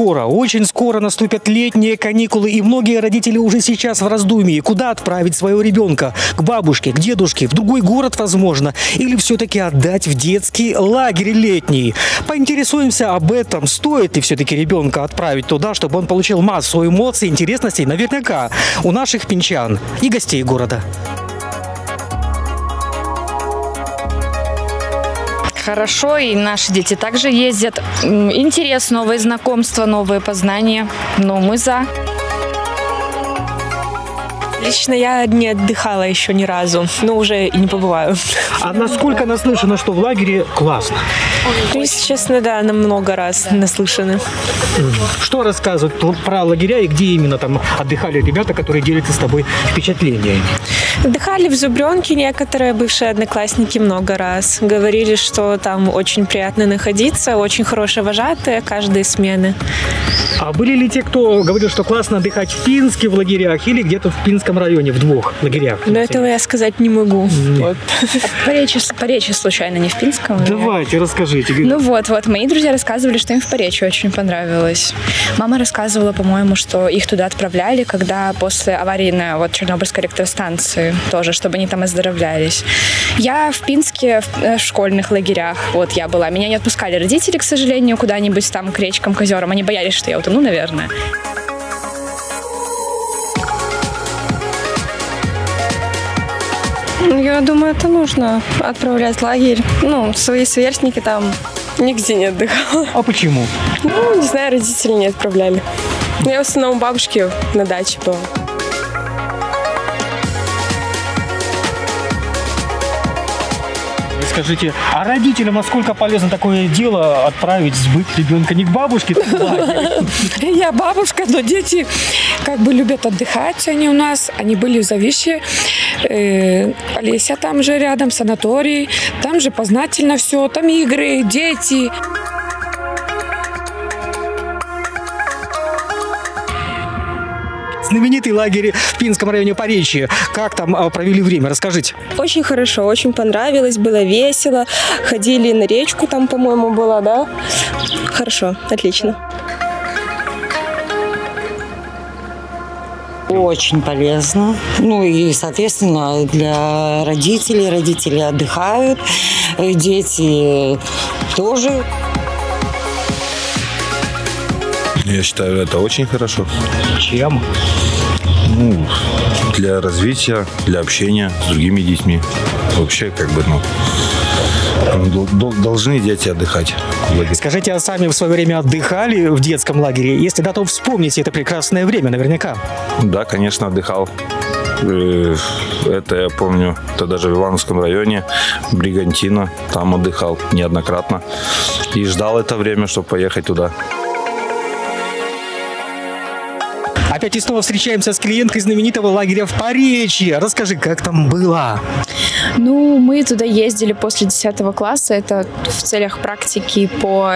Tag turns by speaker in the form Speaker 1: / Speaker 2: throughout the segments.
Speaker 1: скоро, очень скоро наступят летние каникулы, и многие родители уже сейчас в раздумье, куда отправить своего ребенка? К бабушке, к дедушке, в другой город, возможно, или все-таки отдать в детский лагерь летний? Поинтересуемся об этом, стоит ли все-таки ребенка отправить туда, чтобы он получил массу эмоций, интересностей, наверняка, у наших пенчан и гостей города.
Speaker 2: Хорошо, и наши дети также ездят. Интерес, новые знакомства, новые познания. Но мы за.
Speaker 3: Лично я не отдыхала еще ни разу, но уже и не побываю.
Speaker 1: А насколько наслышано, что в лагере классно?
Speaker 3: Если честно, да, на много раз наслышаны.
Speaker 1: Что рассказывают про лагеря и где именно там отдыхали ребята, которые делятся с тобой впечатлениями?
Speaker 3: Отдыхали в Зубренке некоторые бывшие одноклассники много раз. Говорили, что там очень приятно находиться, очень хорошие вожатые каждой смены.
Speaker 1: А были ли те, кто говорил, что классно отдыхать в Пинске в лагерях или где-то в Пинском районе, в двух лагерях?
Speaker 3: Но этого я сказать не могу. Вот.
Speaker 2: Поречи, поречи случайно, не в Пинском?
Speaker 1: Давайте, расскажите.
Speaker 2: Ну вот, вот, мои друзья рассказывали, что им в Поречи очень понравилось. Мама рассказывала, по-моему, что их туда отправляли, когда после аварии на вот Чернобыльской электростанции тоже, чтобы они там оздоровлялись. Я в Пинске в, э, в школьных лагерях, вот я была. Меня не отпускали родители, к сожалению, куда-нибудь там к речкам, к озерам. Они боялись, что я утону, наверное.
Speaker 4: Я думаю, это нужно отправлять в лагерь. Ну, свои сверстники там нигде не отдыхала.
Speaker 1: А почему?
Speaker 4: Ну, не знаю, родители не отправляли. Я в основном у бабушки на даче была.
Speaker 1: Скажите, а родителям насколько полезно такое дело отправить, сбыть ребенка не к бабушке?
Speaker 5: Я бабушка, но дети как бы любят отдыхать. Они у нас, они были в Завище. Э, Олеся там же рядом, санаторий. Там же познательно все. Там игры, дети.
Speaker 1: Знаменитый лагерь в Пинском районе Поречья. Как там а, провели время? Расскажите.
Speaker 4: Очень хорошо, очень понравилось, было весело. Ходили на речку, там, по-моему, была, да? Хорошо, отлично.
Speaker 6: Очень полезно. Ну и, соответственно, для родителей. Родители отдыхают, э, дети тоже.
Speaker 7: Я считаю, это очень хорошо.
Speaker 1: Чем?
Speaker 7: Ну, для развития, для общения с другими детьми. Вообще, как бы, ну, дол- дол- должны дети отдыхать.
Speaker 1: Скажите, а сами в свое время отдыхали в детском лагере? Если да, то вспомните это прекрасное время наверняка.
Speaker 7: Да, конечно, отдыхал. Э, Это я помню, это даже в Ивановском районе, Бригантина, там отдыхал неоднократно. И ждал это время, чтобы поехать туда.
Speaker 1: Опять и снова встречаемся с клиенткой знаменитого лагеря в Поречье. Расскажи, как там было?
Speaker 2: Ну, мы туда ездили после 10 класса. Это в целях практики по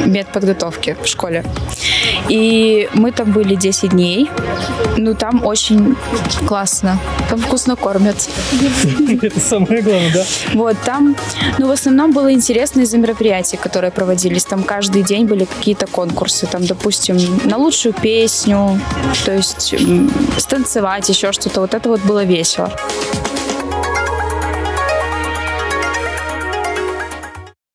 Speaker 2: медподготовке в школе. И мы там были 10 дней. Ну, там очень классно. Там вкусно кормят.
Speaker 1: Это самое главное, да?
Speaker 2: Вот, там, ну, в основном было интересно из-за мероприятий, которые проводились. Там каждый день были какие-то конкурсы. Там, допустим, на лучшую песню, то есть станцевать, еще что-то. Вот это вот было весело.